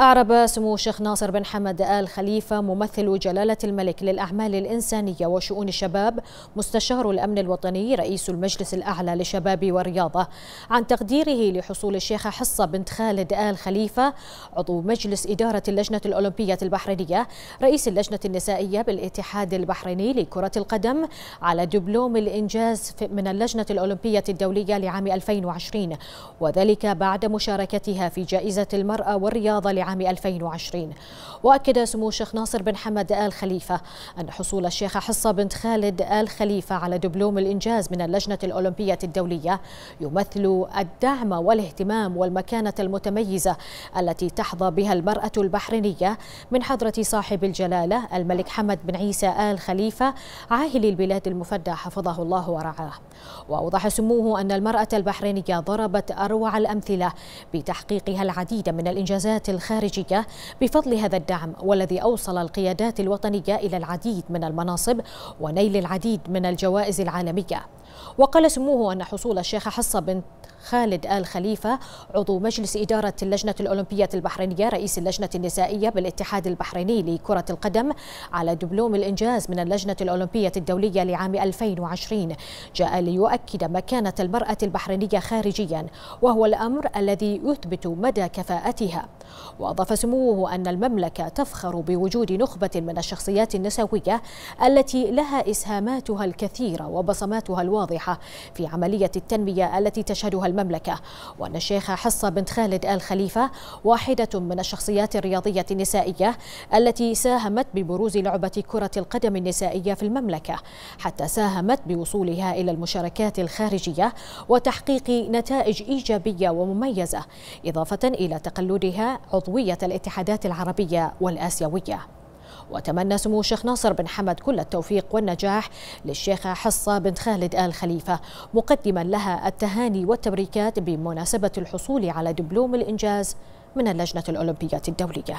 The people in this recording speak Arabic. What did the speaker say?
أعرب سمو الشيخ ناصر بن حمد آل خليفة ممثل جلالة الملك للأعمال الإنسانية وشؤون الشباب مستشار الأمن الوطني رئيس المجلس الأعلى للشباب والرياضة. عن تقديره لحصول الشيخة حصة بنت خالد آل خليفة عضو مجلس إدارة اللجنة الأولمبية البحرينية رئيس اللجنة النسائية بالاتحاد البحريني لكرة القدم على دبلوم الإنجاز من اللجنة الأولمبية الدولية لعام 2020 وذلك بعد مشاركتها في جائزة المرأة والرياضة لعام 2020 وأكد سمو الشيخ ناصر بن حمد آل خليفة أن حصول الشيخة حصة بنت خالد آل خليفة على دبلوم الإنجاز من اللجنة الأولمبية الدولية يمثل الدعم والاهتمام والمكانة المتميزة التي تحظى بها المرأة البحرينية من حضرة صاحب الجلالة الملك حمد بن عيسى آل خليفة عاهل البلاد المفدى حفظه الله ورعاه. وأوضح سموه أن المرأة البحرينية ضربت أروع الأمثلة بتحقيقها العديد من الإنجازات الخارجية بفضل هذا الدعم والذي أوصل القيادات الوطنية إلى العديد من المناصب ونيل العديد من الجوائز العالمية. وقال سموه أن حصول الشيخة حصة بنت خالد آل خليفة عضو مجلس إدارة اللجنة الأولمبية البحرينية رئيس اللجنة النسائية بالاتحاد البحريني لكرة القدم على دبلوم الإنجاز من اللجنة الأولمبية الدولية لعام 2020 جاء ليؤكد مكانة المرأة البحرينية خارجيا وهو الأمر الذي يثبت مدى كفاءتها. وأضاف سموه أن المملكة تفخر بوجود نخبة من الشخصيات النسوية التي لها إسهاماتها الكثيرة وبصماتها الواضحة في عملية التنمية التي تشهدها المملكة. وأن الشيخة حصة بنت خالد آل خليفة واحدة من الشخصيات الرياضية النسائية التي ساهمت ببروز لعبة كرة القدم النسائية في المملكة حتى ساهمت بوصولها إلى المشاركات الخارجية وتحقيق نتائج إيجابية ومميزة إضافة إلى تقلدها عضوية الاتحادات العربية والآسيوية. وتمنى سمو الشيخ ناصر بن حمد كل التوفيق والنجاح للشيخة حصة بنت خالد آل خليفة مقدما لها التهاني والتبريكات بمناسبة الحصول على دبلوم الإنجاز من اللجنة الأولمبية الدولية.